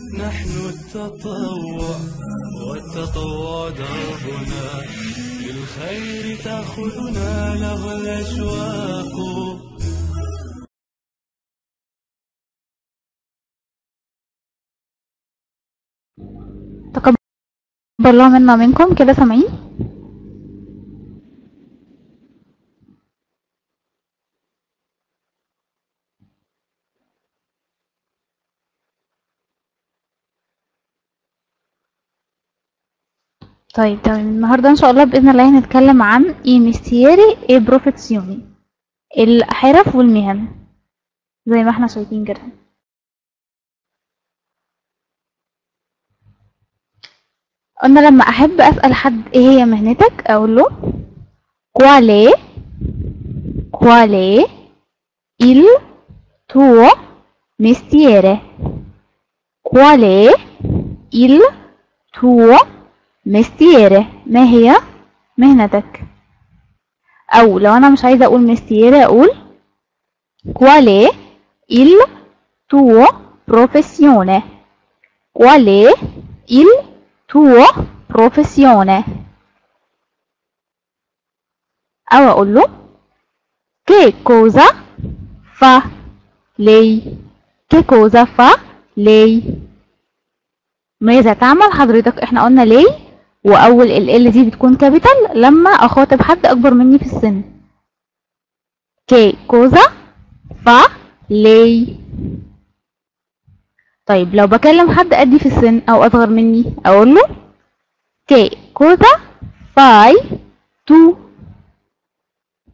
نحن التطوع والتطوع دربنا للخير تأخذنا له الأشواق تقبل الله منا منكم. كده سامعين؟ طيب تمام. النهارده إن شاء الله بإذن الله هنتكلم عن اي ميستيري اي بروفيتسيوني الحرف والمهن زي ما إحنا شايفين كده. قلنا لما أحب أسأل حد إيه هي مهنتك أقول له qual è il tuo mestiere qual è il tuo مستيره ما هي؟ مهنتك. أو لو أنا مش عايزة أقول مستيره أقول qual è il tuo professione. qual è il tuo professione. أو أقول له كي كوزا فا لي كي كوزا فا لي ماذا تعمل؟ حضرتك إحنا قلنا ليه وأول ال ال دي بتكون كابيتال لما أخاطب حد أكبر مني في السن. كي كوزا فا لي. طيب لو بكلم حد قدي في السن أو أصغر مني أقول له كي كوزا فاي تو.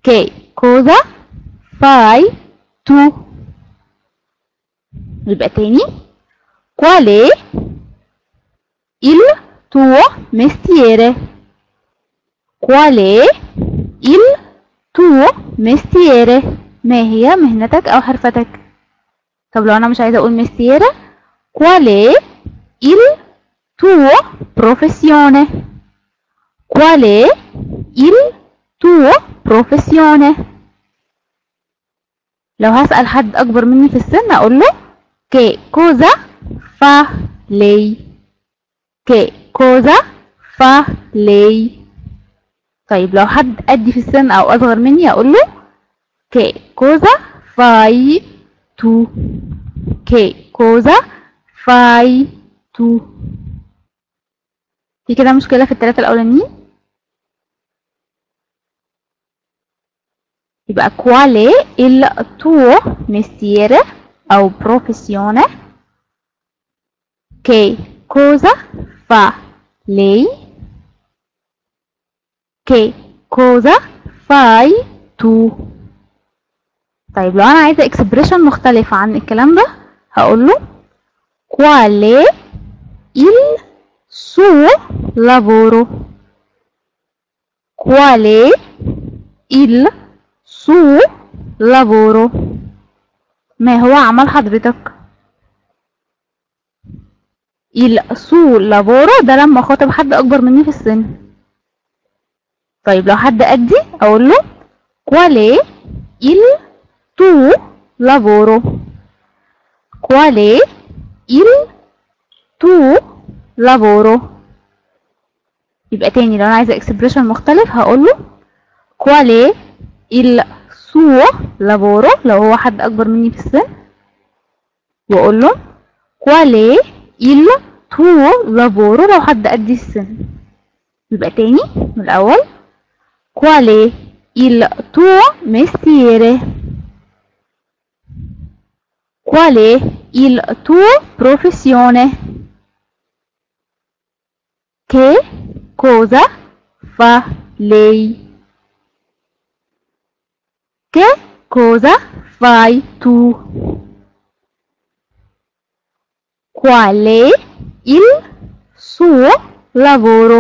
كي كوزا فاي تو. يبقى تاني. كوالي إلو tuo mestiere qual è il tuo mestiere ما هي مهنتك أو حرفتك طب لو أنا مش عايزه أقول مستيره Qual è il tuo professione? Qual è il tuo professione? لو هسأل حد أكبر مني في السن أقول له che cosa fa lei? che كوزا فا لي. طيب لو حد قدي في السن أو أصغر مني أقول له كي كوزا فاي تو كي كوزا فاي تو. في كده مشكلة في الثلاثه الأولانيين؟ يبقى كوالي إلا تو مستير أو بروفيسيون كي كوزا fa lei che cosa fai tu طيب لو أنا عايزه اكسبريشن مختلفه عن الكلام ده هقول له qual إل سو لافورو lavoro. إل سو لافورو ما هو عمل حضرتك il suo lavoro ده لما اخاطب حد أكبر مني في السن. طيب لو حد قدي أقول له qual è il tuo lavoro? Qual è il tuo lavoro? يبقى تاني لو أنا عايزة expression مختلف هقول له qual è il suo lavoro? لو هو حد أكبر مني في السن. وأقول له qual è il tuo lavoro لو حد قدي السن يبقى تاني من الاول qual è il tuo mestiere qual è il tuo professione che cosa fa lei che cosa fai tu Qual è il suo lavoro?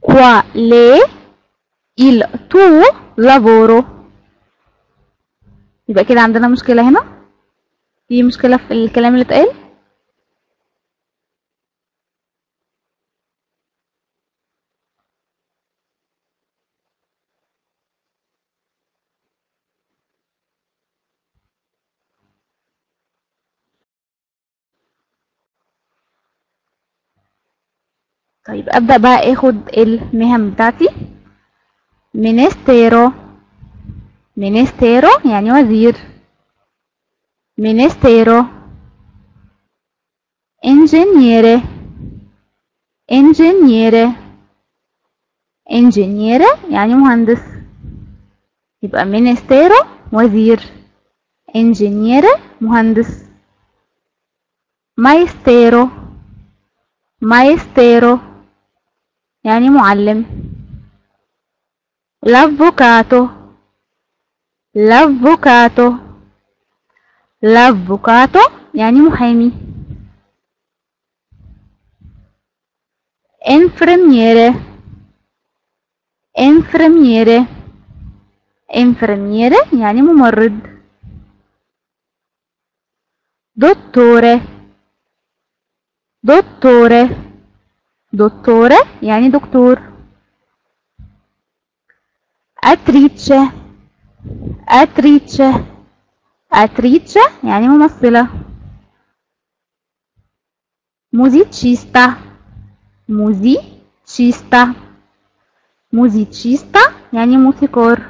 Qual è il tuo lavoro? يبقى كده عندنا مشكلة هنا في مشكلة في الكلام اللي اتقال طيب أبدأ بقى آخد المهام بتاعتي. منستيرو. منستيرو يعني وزير. منستيرو. إنجينيري. إنجينيري. إنجينيري يعني مهندس. يبقى منستيرو وزير. إنجينيري مهندس. مايستيرو. مايستيرو. يعني معلم. لافوكاتو لافوكاتو لافوكاتو يعني محامي. انفرميره انفرميره انفرميره يعني ممرض. دوتوره دوتوره dottore يعني دكتور attrice attrice attrice يعني ممثلة musicista musicista musicista يعني موسيقار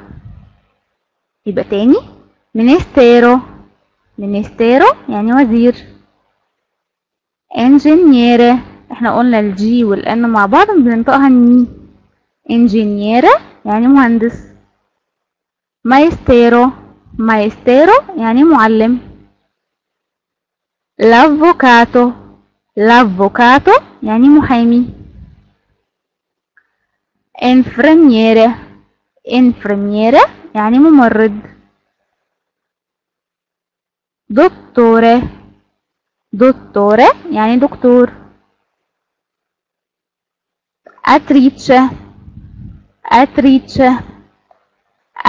يبقى تاني ministero ministero يعني وزير ingegnere إحنا قلنا الجي والان مع بعض بننطقها ني انجينيرا يعني مهندس. مايسترو مايسترو يعني معلم. لافوكاتو. لافوكاتو يعني محامي. انفرنيرا انفرنيرا يعني ممرض. دكتوره دكتوره يعني دكتور. Attrice attrice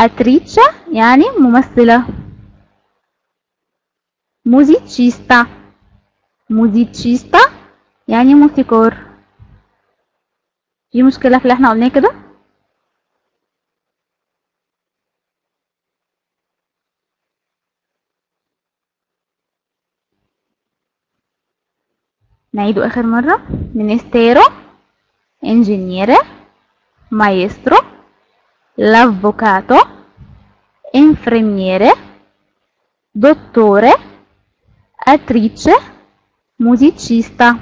attrice يعني ممثلة musicista. Musicista يعني موسيقار في مشكلة في اللي إحنا قلناه كده نعيده آخر مرة ministero. ingegnere, maestro, l'avvocato, infermiere, dottore, attrice, musicista,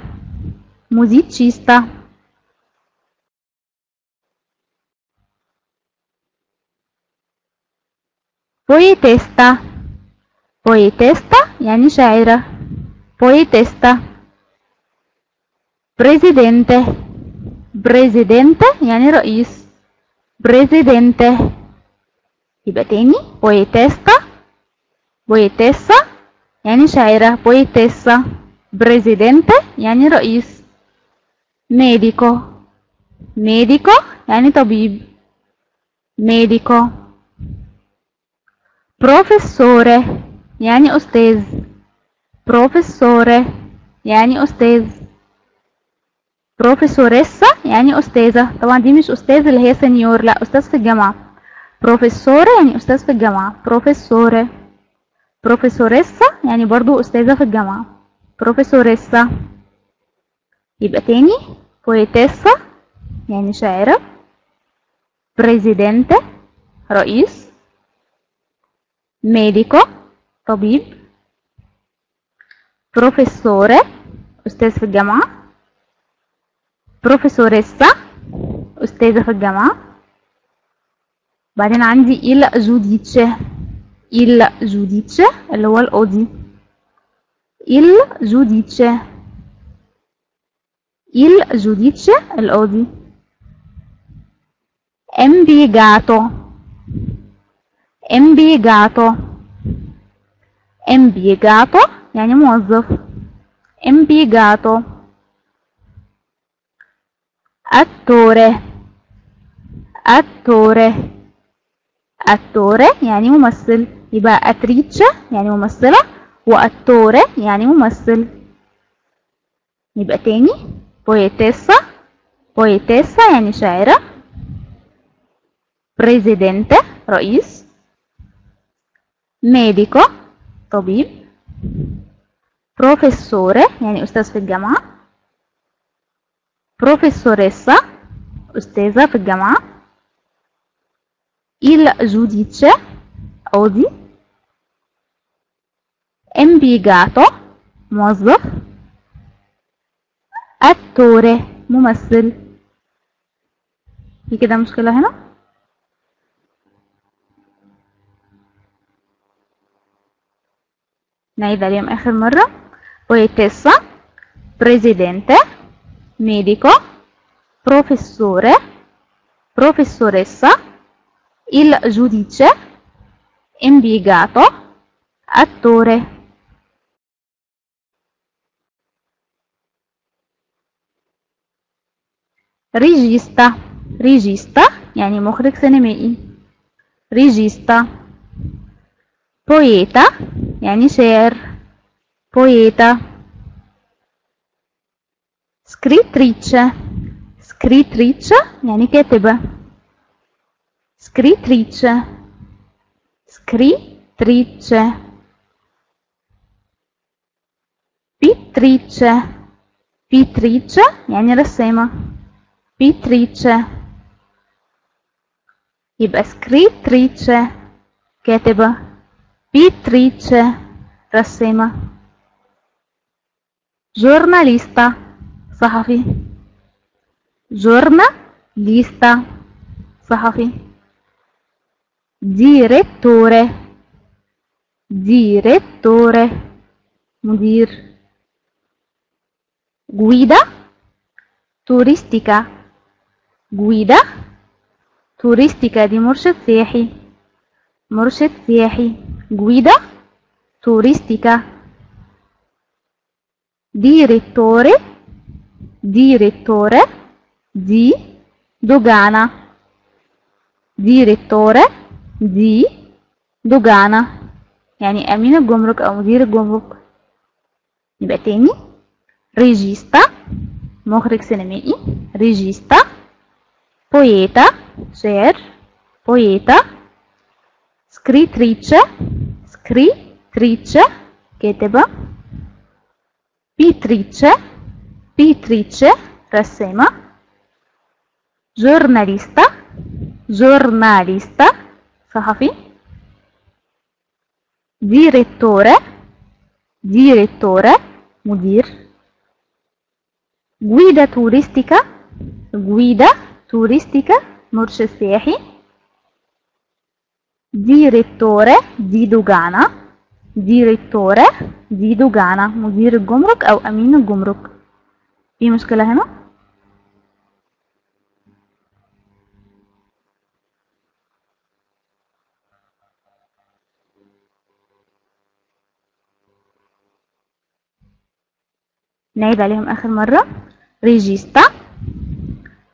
musicista. Poetesta, poetesta yani shaira, poetesta, presidente, Presidente यहाँनिर इज प्रेसिडेन्टे tibetani, poetessa, poetessa, yani shaira, poetessa, presidente, yani rois, medico, medico, yani tabib, medico, professore, yani ustez, professore, yani ustez, بروفيسوريسا يعني أستاذة. طبعا دي مش أستاذ اللي هي سنيور لا أستاذ في الجامعة. بروفيسور يعني أستاذ في الجامعة. بروفيسوري بروفيسوريسا يعني برضو أستاذة في الجامعة. بروفيسوريسا. يبقى تاني بويتيسا يعني شاعرة. بريزيدنت رئيس. ميديكو طبيب. بروفيسوري أستاذ في الجامعة. بروفيسوريسا أستاذة في الجامعة بعدين عندي إيلا زوديتشه إيلا زوديتشه اللي هو الأودي إيلا زوديتشه إيلا زوديتشه الأودي امبيجاتو امبيجاتو امبيجاتو يعني موظف امبيجاتو attore. Attore. Attore يعني ممثل يبقى attrice يعني ممثلة وattore يعني ممثل يبقى تاني poetessa. Poetessa يعني شاعرة presidente رئيس medico طبيب professore يعني أستاذ في الجامعة professoressa أستاذة في الجامعة il giudice قاضي impiegato موظف attore ممثل في كده مشكلة هنا نعيد عليهم آخر مرة poetessa presidente medico, professore, professoressa, il giudice, impiegato, attore. Regista, regista, yani muhrik senemeyi. Regista. Poeta, yani sher. Poeta scrittrice scrittrice يعني كاتبة scrittrice scrittrice pittrice pittrice يعني رسامة pittrice يبقى scrittrice كاتبة pittrice رسامة giornalista صحفي giornalista صحفي direttore direttore مدير guida turistica guida turistica دي مرشد سياحي مرشد سياحي guida turistica direttore direttore di dogana direttore di dogana يعني أمين الجمرك أو مدير الجمرك يبقى تاني ريجيستا مخرج سينمائي ريجيستا بويتا شاعر بويتا سكريتريتشا سكريتريتشا كاتبة بيتريتشا بيتريتشا رسامة جورناليستا جورناليستا صحفي direttore direttore مدير guida turistica guida turistica مرشد سياحي direttore di dogana direttore di dogana مدير الجمرك أو أمين الجمرك في مشكلة هنا نعيد عليهم آخر مرة regista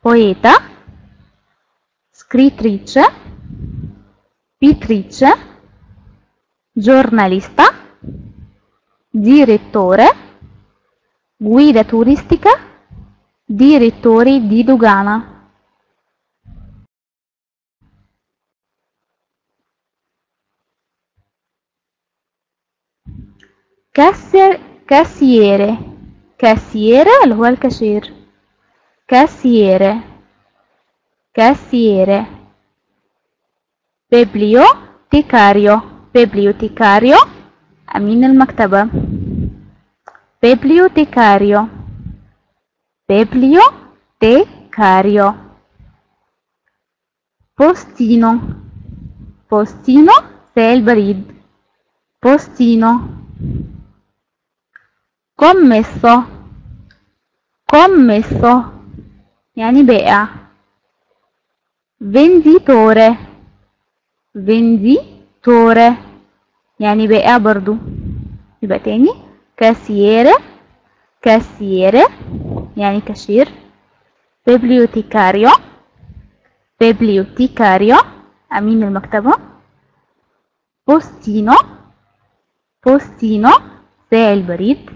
poeta scrittrice pittrice giornalista direttore guida turistica direttori di dogana كاسر كاسيere كاسيره اللي هو الكاشير كاسيره كاسيره بيبليوتيكاريو بيبليوتيكاريو أمين المكتبة بيبليوتيكاريو بيبليوتيكاريو بوستينو بوستينو زي البريد بوستينو commesso commesso يعني بائع venditore venditore يعني بائع برضو يبقى تاني كاسيير كاسيير يعني كاشير بيبليوتيكاريو بيبليوتيكاريو أمين المكتبة بوستينو بوستينو زي البريد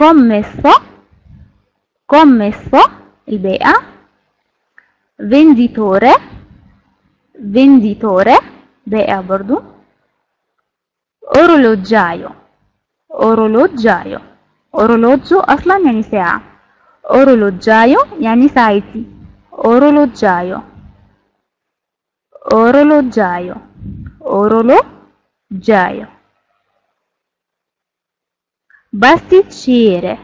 commesso commesso البائع venditore venditore بائع برضو orologiaio orologiaio orologio أصلا يعني ساعة orologiaio يعني ساعتي orologiaio orologiaio orologiaio pasticcere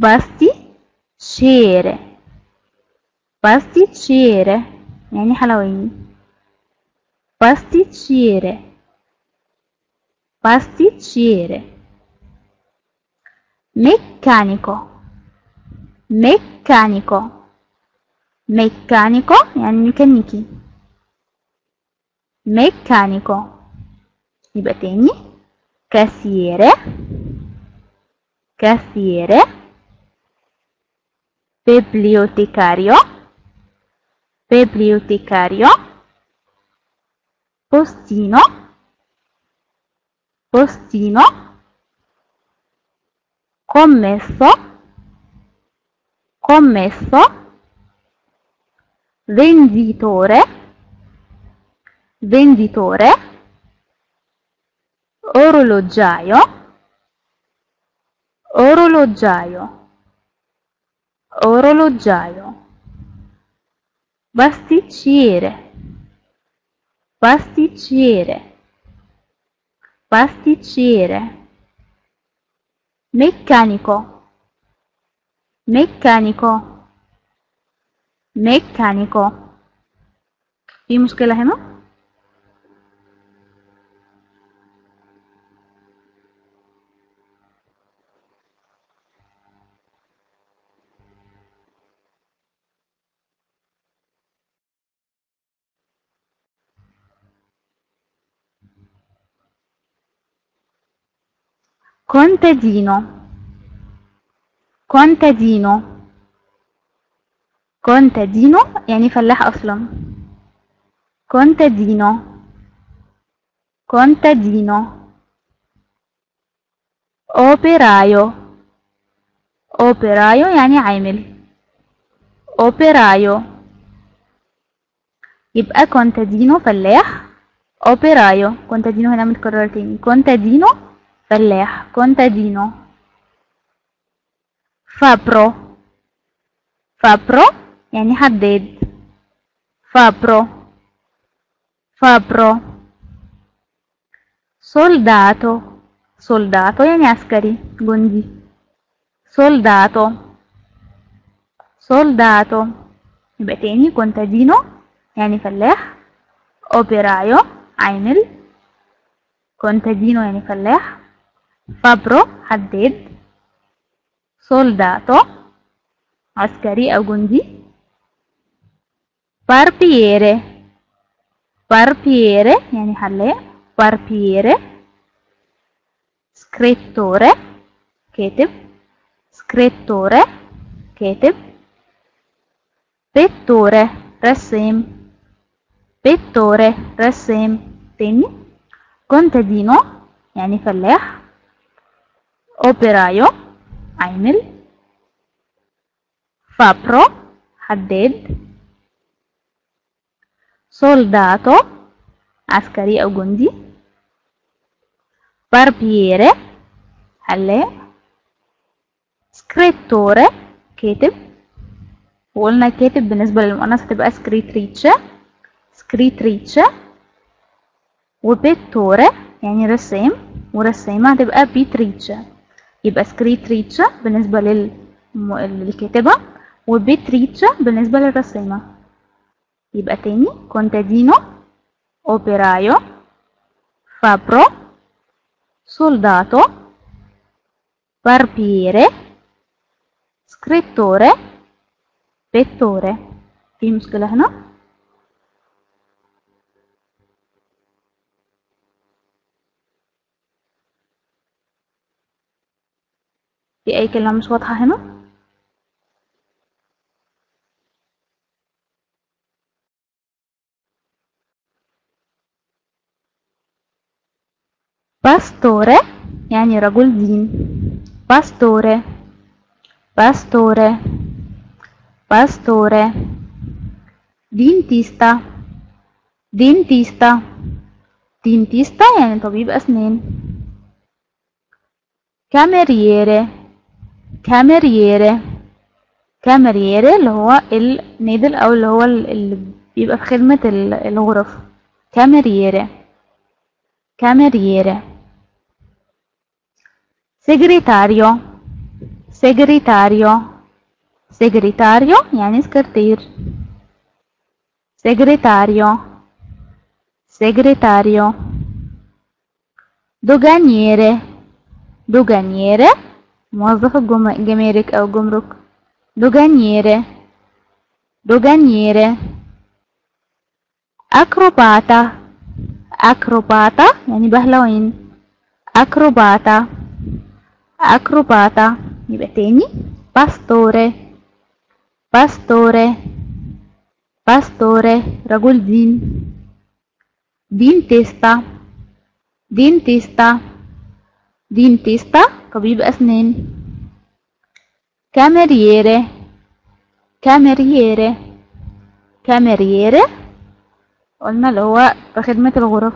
pasticcere pasticcere يعني حلواني pasticcere pasticcere meccanico meccanico meccanico يعني ميكانيكي meccanico يبقى تاني cassiere cassiere bibliotecario bibliotecario postino postino commesso commesso venditore venditore orologiaio orologiaio orologiaio pasticcere pasticcere pasticcere. Meccanico. Meccanico. Meccanico. Vimos che la hemos contadino contadino contadino يعني فلاح أصلا contadino contadino operaio operaio يعني عامل operaio يبقى contadino فلاح operaio contadino هنا متكرر تاني contadino فلاح contadino فابرو فابرو يعني حداد فابرو فابرو سولداتو سولداتو يعني عسكري جندي سولداتو سولداتو يبقى تاني contadino يعني فلاح operaio عامل contadino يعني فلاح بابرو حداد سولداتو عسكري أو جندي باربييري باربييري يعني حلي باربييري سكريتوري كاتب سكريتوري كاتب بيتوري رسام بيتوري رسام تاني كونتادينو يعني فلاح operaio عامل fabbro حداد soldato عسكري أو جندي barbiere حلاق scrittore كاتب وقلنا كاتب بالنسبة للمؤنث هتبقى scrittrice. Scrittrice. وبيتورة يعني رسام ورسامة هتبقى بيتريتشا يبقى سكريتريتشا بالنسبة لل... للكاتبة وبيتريتشا بالنسبة للرسامة يبقى تاني contadino operaio fabbro soldato barbiere scrittore pittore في مشكلة هنا في أي كلمة مش واضحة هنا باستوري يعني رجل دين باستوري باستوري باستوري دينتيستا دينتيستا دينتيستا يعني طبيب أسنان cameriere cameriere كاميرييري اللي هو النيدل أو اللي هو ال- اللي بيبقى في خدمة ال- الغرف. كاميرييري كاميرييري سيجريتاريو. سيجريتاريو. سيجريتاريو يعني سكرتير. سيجريتاريو. سيجريتاريو. دوغانييري دوغانييري موظف الجم- الجمارك أو جمرك. دوغانييري دوغانييري أكروباتا. أكروباتا يعني بهلوين. أكروباتا. أكروباتا يبقى تاني. باستوري باستوري باستوري رجل دين. دينتيستا. دينتيستا. دينتيستا. طبيب أسنان. كاميرييري كاميرييري كاميرييري قلنا اللي هو خدمة الغرف.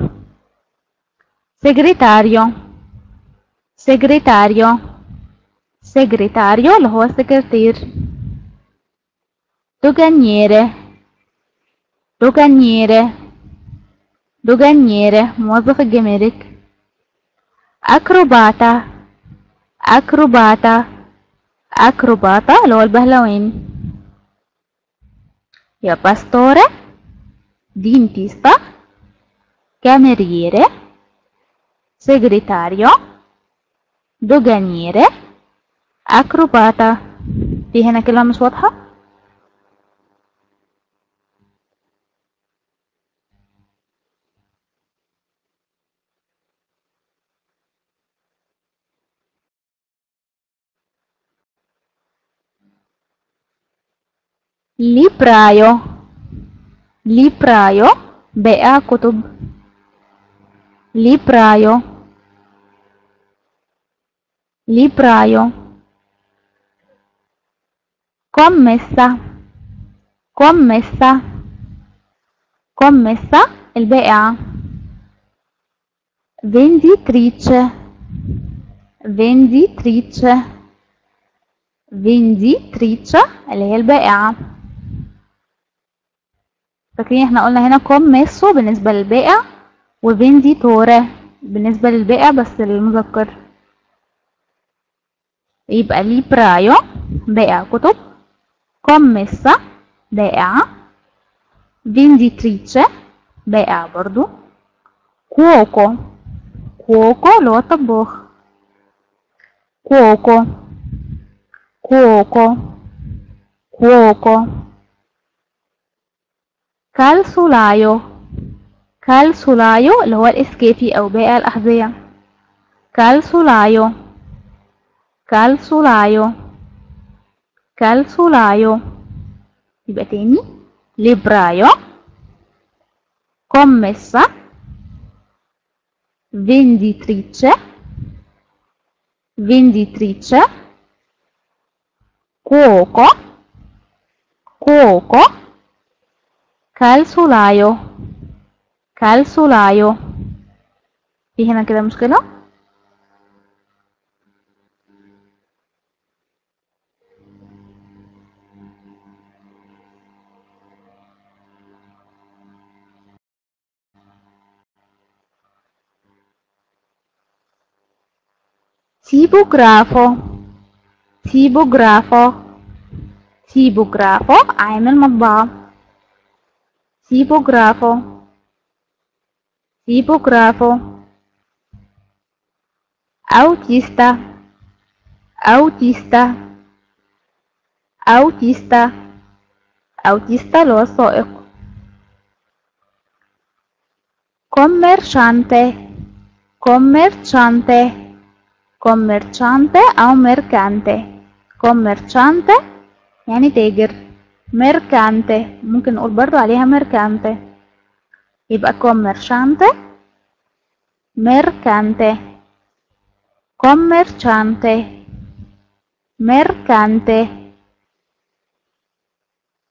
سيجريتاريو. سيجريتاريو. سيجريتاريو اللي هو السكرتير. دوغانييري دوغانييري دوغانييري موظف الجمارك أكروباتا. أكروباتا أكروباتا اللي هو البهلوان يا باستوري دينتيستا cameriere segretario دوجانيري أكروباتا في هنا كلمة مش واضحة libraio libraio بائع كتب libraio libraio commessa commessa commessa البائعة venditrice venditrice venditrice اللي هي البائعة فاكرين إحنا قلنا هنا كوميسو بالنسبة للبائع وفينديتوري بالنسبة للبائع بس للمذكر يبقى ليبرايو بائع كتب. كوميسا بائعة فينديتريتشي بائع برضو. كوكو كوكو اللي هو الطباخ. كوكو كوكو كوكو. كالسولايو. كالسولايو اللي هو الإسكافي أو بائع الأحذية. كالسولايو. كالسولايو. كالسولايو. يبقى تاني. ليبرايو. commessa venditrice venditrice cuoco cuoco calzolaio calzolaio في هنا كده مشكلة tipografo tipografo tipografo عامل مطبعة tipografo tipografo autista autista autista autista اللي هو السائق commerciante commerciante commerciante أو mercante commerciante يعني تاجر mercante ممكن نقول برضو عليها mercante يبقى commerciante mercante commerciante mercante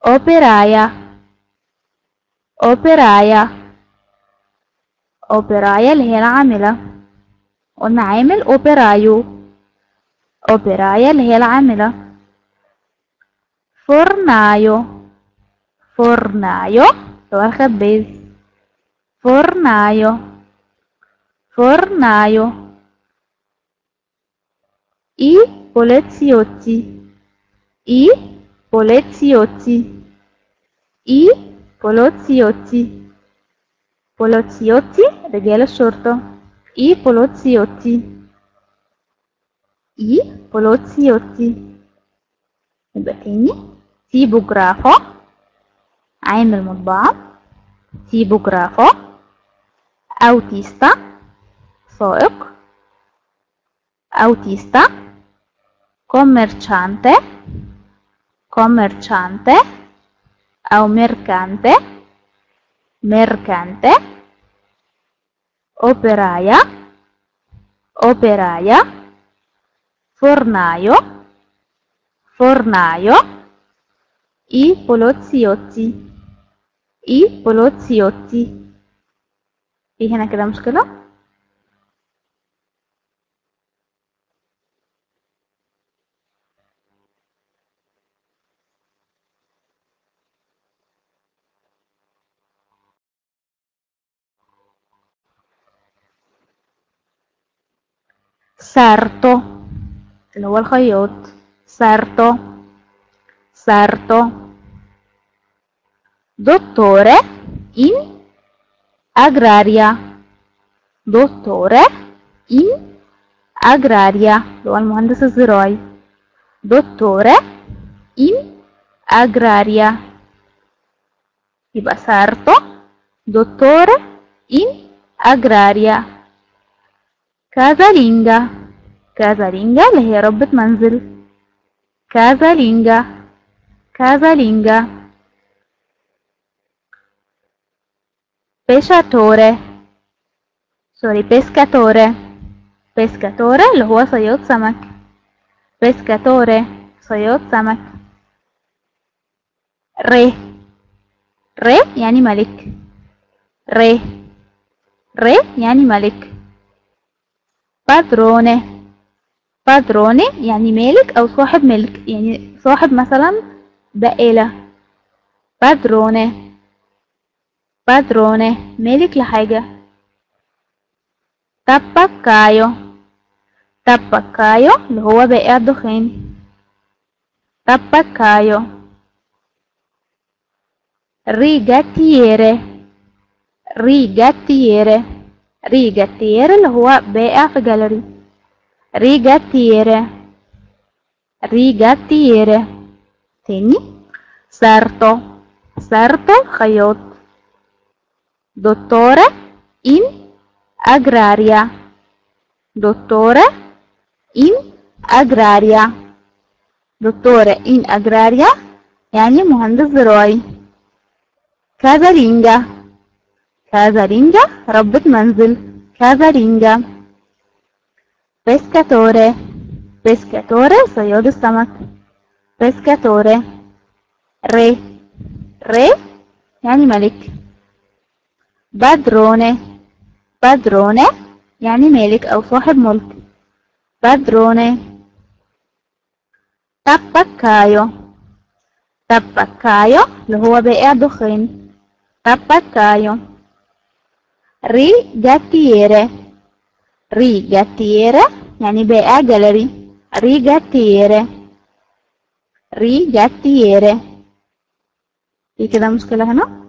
operaia operaia operaia اللي هي العاملة قلنا عامل operaio operaia اللي هي العاملة fornaio, fornaio, Soarcabesi, fornaio, fornaio, i poliziotti, i poliziotti, i poliziotti, poliziotti, regalo sorto, i poliziotti, i poliziotti, i battini, تيبوغرافو عامل مطبعة تيبوغرافو أوتيستا سائق أوتيستا commerciante commerciante أو mercante mercante operaia operaia fornaio fornaio i poliziotti i poliziotti في هنا كده مشكلة sarto اللي هو الخياط sarto sarto dottore in agraria dottore in agraria اللي هو المهندس الزراعي dottore in agraria يبقى sarto dottore in agraria casalinga casalinga اللي هي ربة منزل casalinga casalinga Pesciatore sorry pescatore pescatore اللي هو صياد سمك pescatore صياد سمك re re يعني ملك re re يعني ملك padrone padrone يعني مالك أو صاحب ملك يعني صاحب مثلا بقالة padrone Padrone, مالك لحاجة تبكايو تبكايو اللي هو بائع دخان تبكايو ريجاتييري ريجاتييري ريجاتييري اللي هو بائع في جاليري ريجاتييري ريجاتييري تاني سارتو سارتو خياط dottore in agraria. Dottore in agraria. Dottore in agraria يعني مهندس زراعي كازالينجا كازالينجا ربة منزل كازالينجا بيسكاتوري بيسكاتوري صياد السمك بيسكاتوري ري ري يعني ملك بادرونه بادرونه يعني مالك أو صاحب ملك. بادرونه تبكايو تبكايو اللي هو بائع دخان. جاتيره ري جاتيره يعني بائع جاليري ري جاتيره ري جاتيره في كده مشكلة هنا؟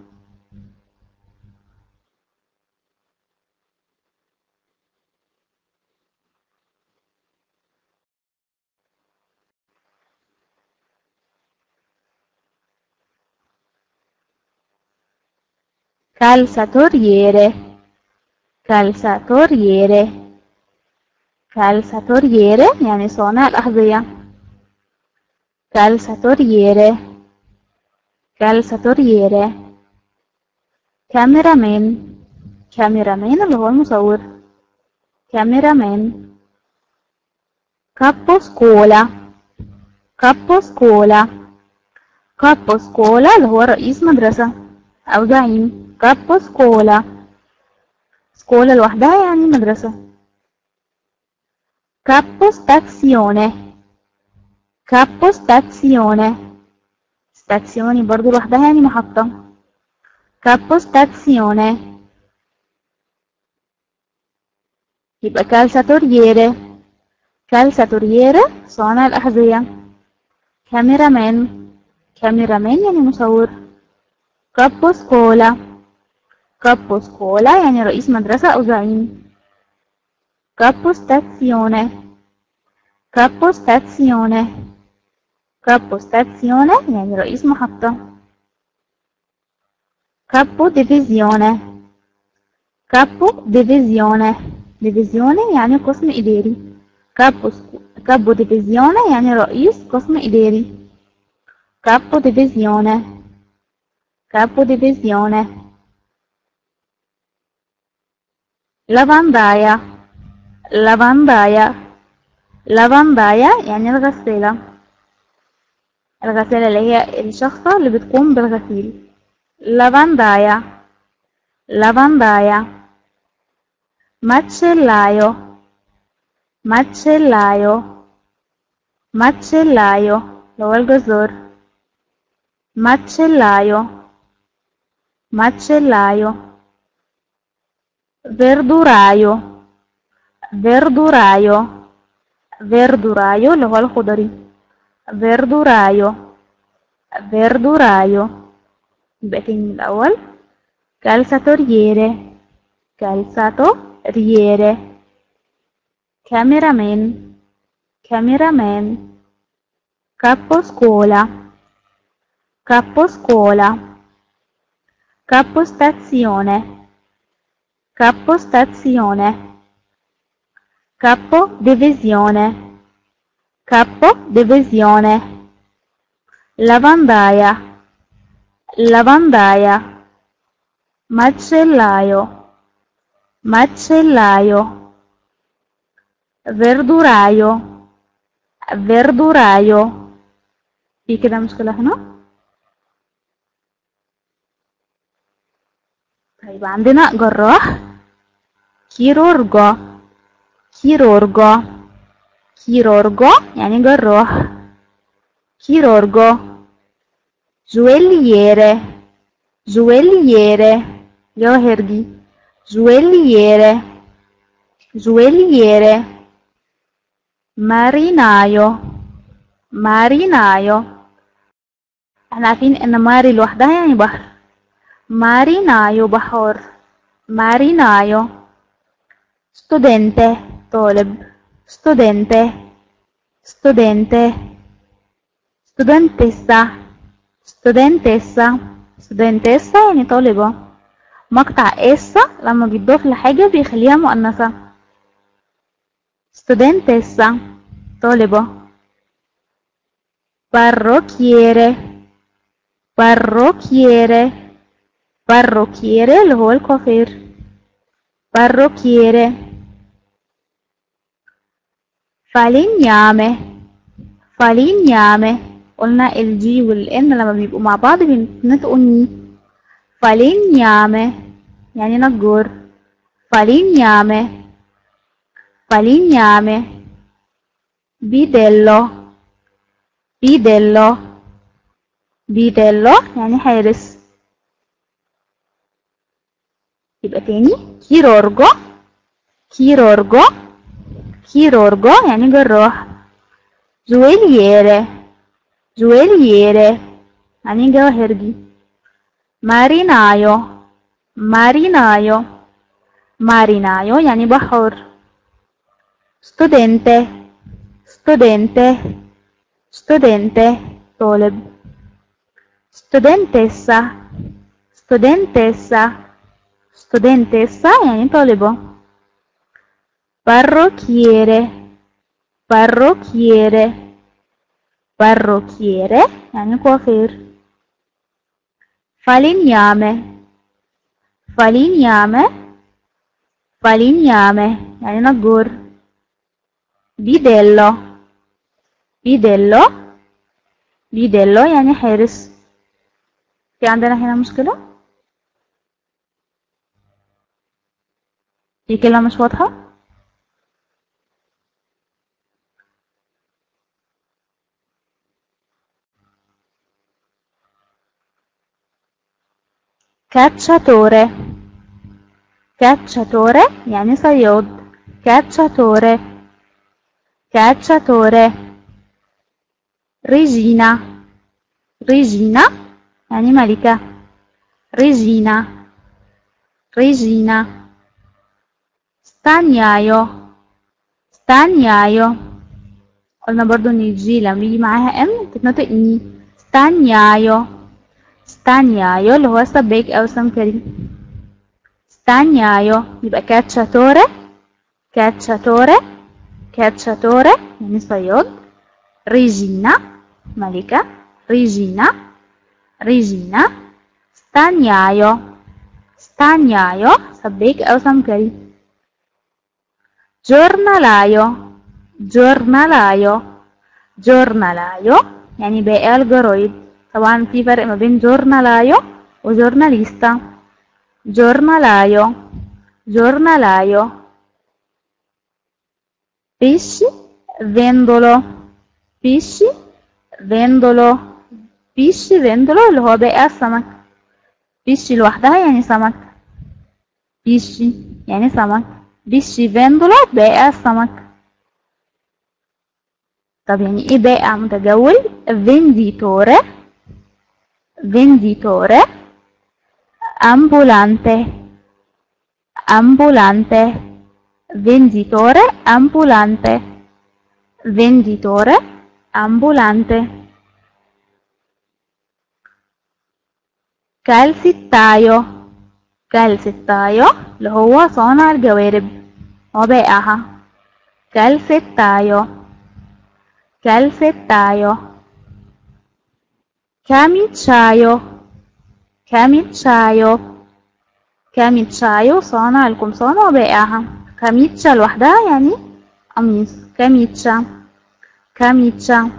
calzatoriere calzatoriere calzatoriere يعني صانع الأحذية calzatoriere calzatoriere cameraman cameraman اللي هو المصور cameraman capo scuola capo scuola capo scuola اللي هو رئيس مدرسة أو زعيم. capo scuola سكولا. لوحدها يعني مدرسة. capo stazione capo stazione ستاسيوني برضو لوحدها يعني محطة. capostazione يبقى calzatoriere calzatoriere صانع الأحذية. كاميرامان كاميرامان يعني مصور. كابو سكولا كابو سكولا يعني رئيس مدرسة أو زعيم كابو ستاسيوني كابو ستاسيوني كابو ستاسيوني يعني رئيس محطة كابو ديفيزيوني كابو ديفيزيوني ديفيزيوني يعني قسم إداري كابو كابو ديفيزيوني يعني رئيس قسم إداري capo divisione capo divisione lavandaia lavandaia lavandaia يعني الغسالة الغسالة اللي هي الشخصة اللي بتقوم بالغسيل lavandaia lavandaia macellaio macellaio macellaio اللي هو الجزار macellaio macellaio verduraio verduraio verduraio اللي هو الخضري verduraio verduraio يبقى تاني من الأول calzatoriere calzatoriere cameraman cameraman capo scuola capostazione capostazione capo divisione capo divisione lavandaia. Lavandaia. Macellaio. Macellaio. Verduraio. Verduraio. Picche da muscolato no? طيب عندنا جراح كيرورجا كيرورجا كيرورجا يعني جراح كيرورجو جويلييري جويلييري جوهرجي جويلييري جويلييري مارينايو مارينايو. إحنا عارفين إن ماري لوحدها يعني بحر. مارينايو بحور مارينايو ستودنته طالب ستودنته ستودنته ستودنتسا ستودنتسا ستودنتسا يعني طالبة. مقطع اس لما بيتضاف لحاجة بيخليها مؤنثة. ستودنتسا طالبة. باروكييري باروكييري barroquiere اللي هو الكوافير barroquiere falegname falegname قلنا ال G وال والان لما بيبقوا مع بعض بينطقوا ني falegname يعني نجار falegname falegname بيدلو بيدلو بيدلو يعني حارس Ripetemi, chirurgo, chirurgo, chirurgo, yani garrah. Gioielliere, gioielliere, yani gauherdi. Marinaio, marinaio, marinaio, yani bahor. Studente, studente, studente, toleb. Studentessa, studentessa, studentessa يعني طالبة parrucchiere parrucchiere parrucchiere يعني coiffeur falegname falegname falegname يعني نجار bidello bidello bidello يعني حارس في عندنا هنا مشكلة في كلمة مش واضحة cacciatore cacciatore يعني صياد cacciatore cacciatore regina regina يعني ملكة regina regina stagnaio stagnaio قلنا برضو ان الجي لما بيجي معاها ام تتنطق ني stagnaio stagnaio اللي هو سباك او سمكري stagnaio يبقى cacciatore cacciatore cacciatore يعني صياد regina ملكة regina regina stagnaio stagnaio سباك أو سمكري giornalaio giornalaio giornalaio يعني بائع الجرايد طبعا في فرق ما بين giornalaio وجورناليستا giornalaio giornalaio pesci vendolo pesci vendolo pesci vendolo اللي هو بائع السمك pesci لوحدها يعني سمك pesci يعني سمك pesci vendolo بائع السمك طب يعني ايه بائع متجول venditore venditore ambulante ambulante venditore ambulante venditore ambulante calzettaio Calzettaio اللي هو صانع الجوارب هو بائعها calzettaio calzettaio camicciaio camicciaio camicciaio صانع القمصان وبائعها كاميتشا لوحدها يعني قميص. كاميتشا. كاميتشا.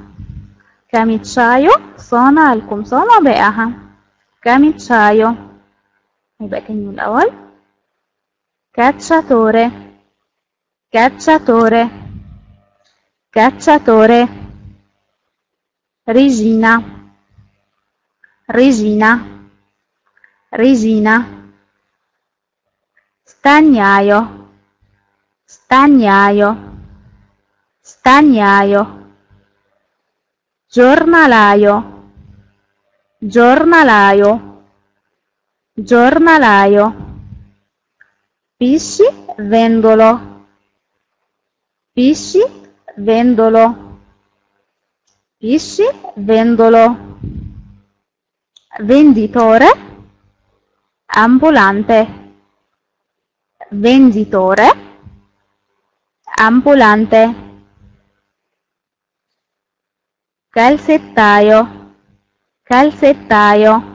كاميتشايو صانع القمصان وبائعها كاميتشايو. يبقى تاني من الأول cacciatore cacciatore cacciatore regina regina regina stagnaio stagnaio stagnaio giornalaio giornalaio giornalaio. Pesci vendolo. Pesci vendolo. Pesci vendolo. Venditore ambulante. Venditore ambulante. Calzettaio calzettaio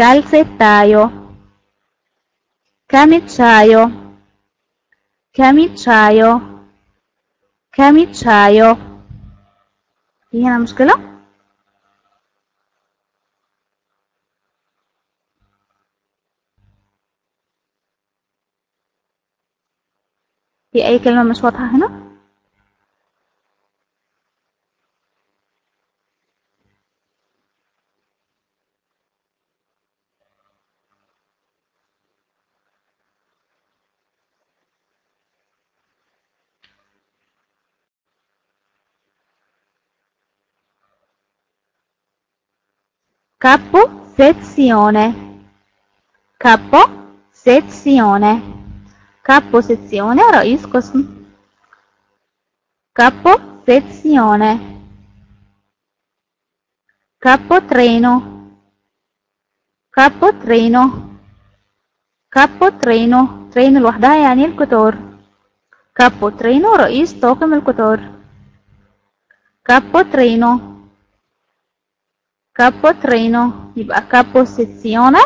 Kalse tayo. Kami tayo. Kami tayo. Kami tayo. في هنا مشكلة؟ في أي كلمة مش واضحة هنا؟ capo sezione capo sezione capo sezione رئيس قسم capo sezione capo treno capo treno capo treno ترين لوحدها يعني القطار capo treno رئيس طاقم القطار capo treno capotreno, yibqa caposezione,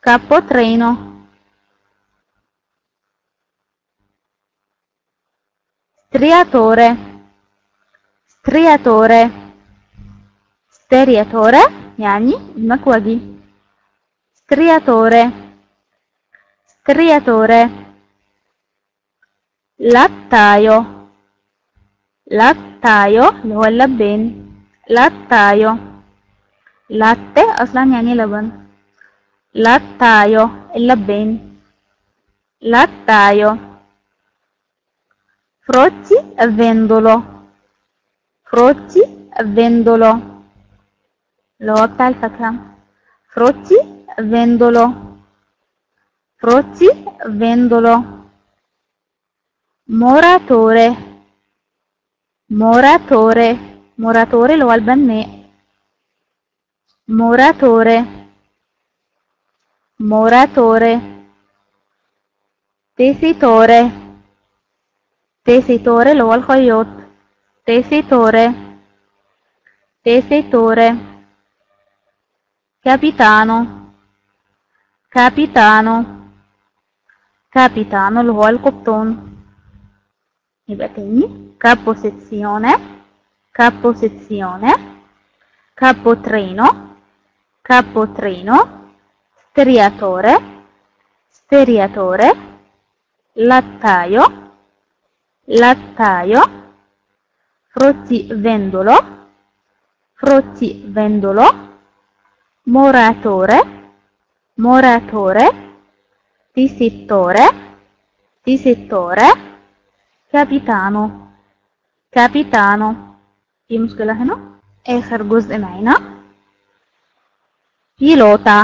capotreno. Striatore, striatore, steriatore, yani il striatore, striatore, lattaio, lattaio, lo la ben, lattaio latte أصلا يعني لبن lattaio اللبين lattaio frutti a vendolo frutti a vendolo اللي هو بتاع الفاكهة frutti a vendolo frutti a vendolo moratore moratore moratore اللي هو البناء moratore moratore tessitore tessitore اللي هو الخياط tessitore tessitore capitano capitano capitano اللي هو القبطان يبقى تاني caposezione caposezione capotreno capotreno striatore steriatore lattaio lattaio fruttivendolo fruttivendolo moratore moratore tessittore tessittore capitano capitano في مشكلة هنا آخر جزء معانا pilota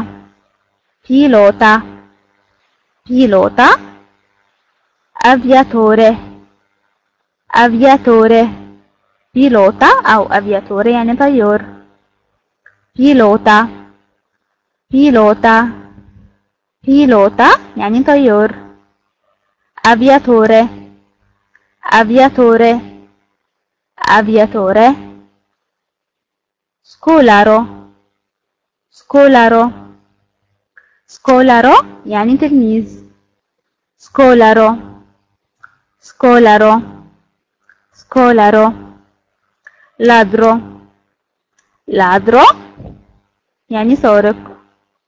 pilota pilota aviatore aviatore pilota أو aviatore يعني طيار pilota pilota pilota يعني طيار aviatore aviatore aviatore scolaro scolaro scolaro يعني تلميذ scolaro scolaro scolaro ladro ladro يعني سارق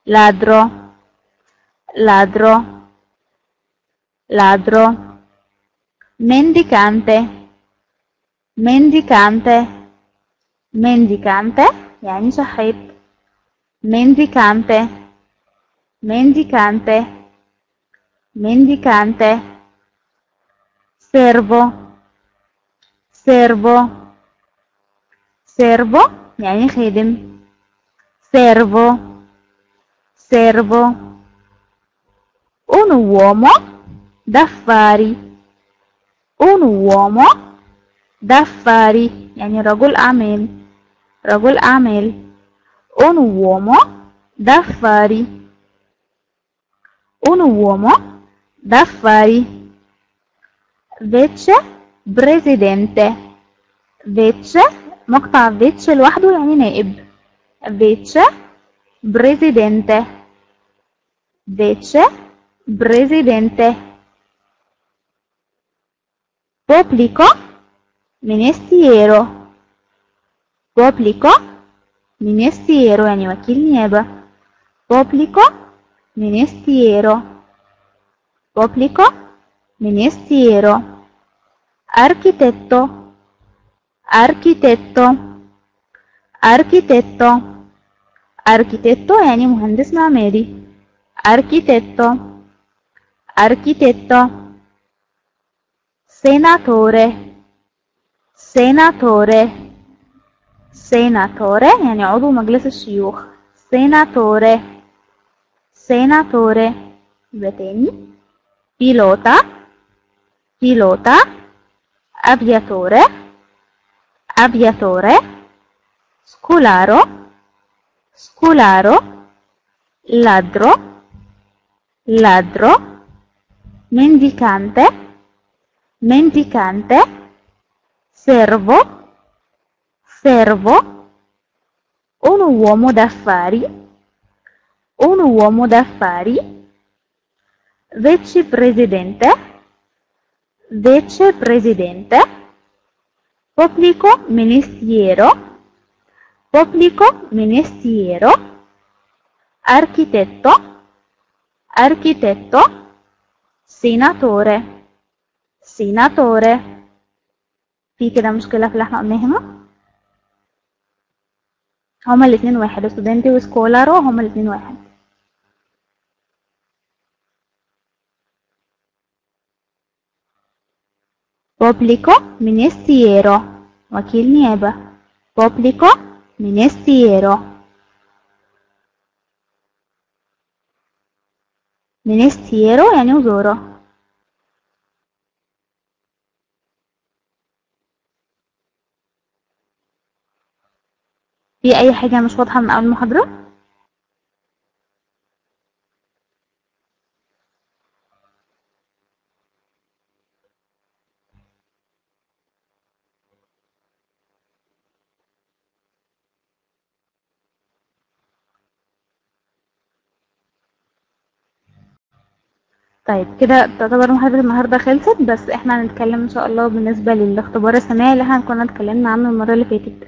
ladro ladro ladro mendicante mendicante mendicante يعني شحيط mendicante mendicante mendicante servo servo servo يعني خادم servo servo un uomo d'affari un uomo d'affari يعني رجل أعمال رجل أعمال un uomo d'affari un uomo d'affari vice presidente vice مقطع vice لوحده يعني نائب vice presidente vice presidente pubblico ministero pubblico ministero يعني وكيل نيابة pubblico ministero pubblico ministero architetto architetto architetto architetto يعني مهندس معماري architetto architetto senatore senatore senatore يعني عضو مجلس الشيوخ senatore senatore يبقى تاني pilota pilota aviatore aviatore scolaro scolaro ladro ladro mendicante mendicante servo servo un uomo d'affari un uomo d'affari vicepresidente vicepresidente pubblico ministero pubblico ministero architetto architetto senatore senatore في كده مشكلة في اللي احنا قلناها هما الاثنين واحد. ستودنتي وسكولر هما الاثنين واحد. بوبليكو مينيستيرو وكيل نيابة. بوبليكو مينيستيرو مينيستيرو يعني وزارة. في أي حاجة مش واضحة من أول المحاضرة؟ طيب كده تعتبر محاضرة النهاردة خلصت بس إحنا هنتكلم إن شاء الله بالنسبة للاختبار السنوي اللي إحنا كنا اتكلمنا عنه المرة اللي فاتت